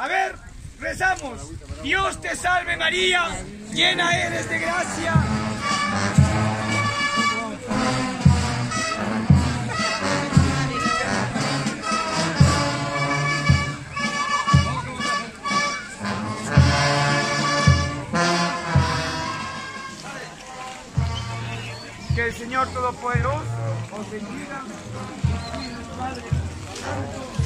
A ver, rezamos. Dios te salve María, llena eres de gracia. Que el Señor Todopoderoso os bendiga. Padre Santo.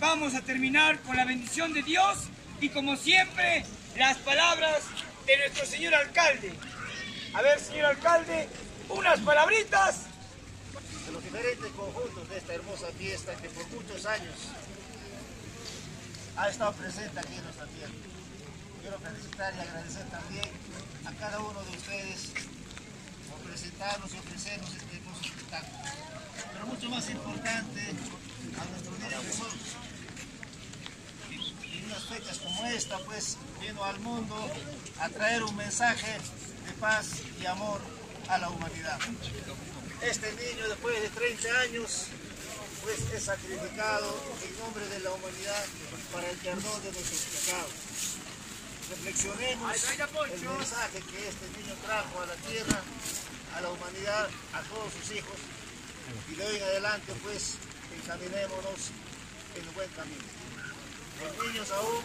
Vamos a terminar con la bendición de Dios y como siempre las palabras de nuestro señor alcalde. A ver, señor alcalde, unas palabritas. de los diferentes conjuntos de esta hermosa fiesta que por muchos años ha estado presente aquí en nuestra tierra. Quiero felicitar y agradecer también a cada uno de ustedes por presentarnos y ofrecernos este hermoso espectáculo. Pero mucho más importante, a nuestros niños como esta, pues vino al mundo a traer un mensaje de paz y amor a la humanidad. Este niño después de 30 años pues es sacrificado en nombre de la humanidad para el perdón de nuestros pecados. Reflexionemos el mensaje que este niño trajo a la tierra, a la humanidad, a todos sus hijos y de hoy en adelante pues encaminémonos en el buen camino. Los niños aún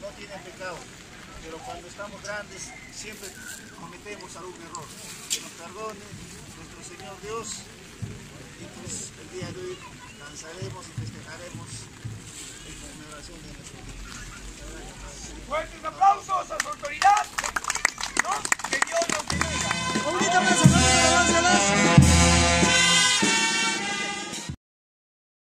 no tienen pecado, pero cuando estamos grandes siempre cometemos algún error. Que nos perdone nuestro Señor Dios y pues el día de hoy danzaremos y festejaremos en conmemoración de nuestro Día. Fuertes aplausos.